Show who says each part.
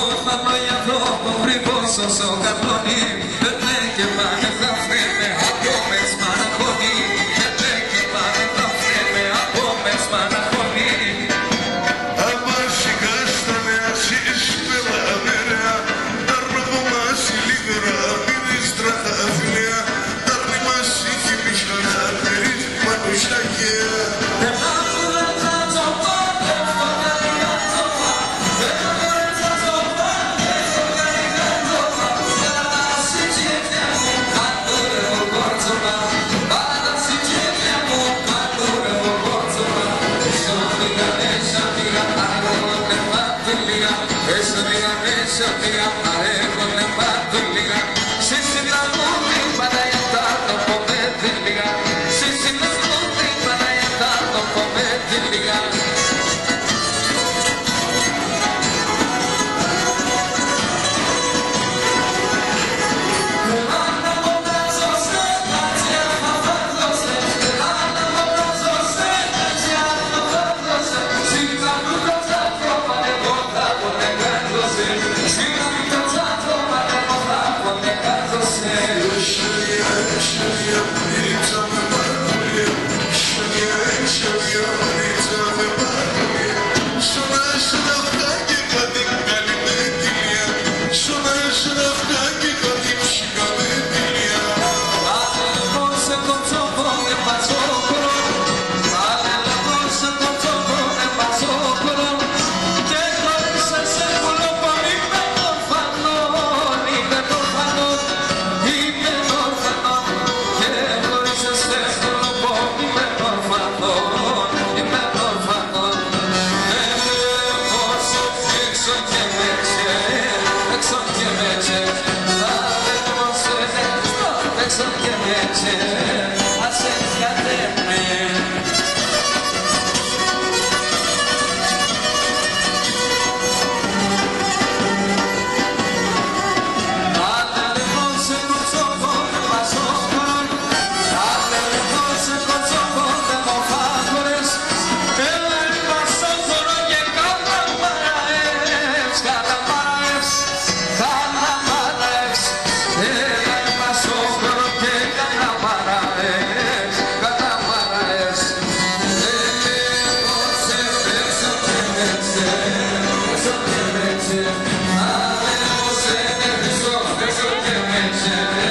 Speaker 1: Ω, μα το γιατρό, ο φρυβός, ο σοκατλώνει Sırf gelecek Imagine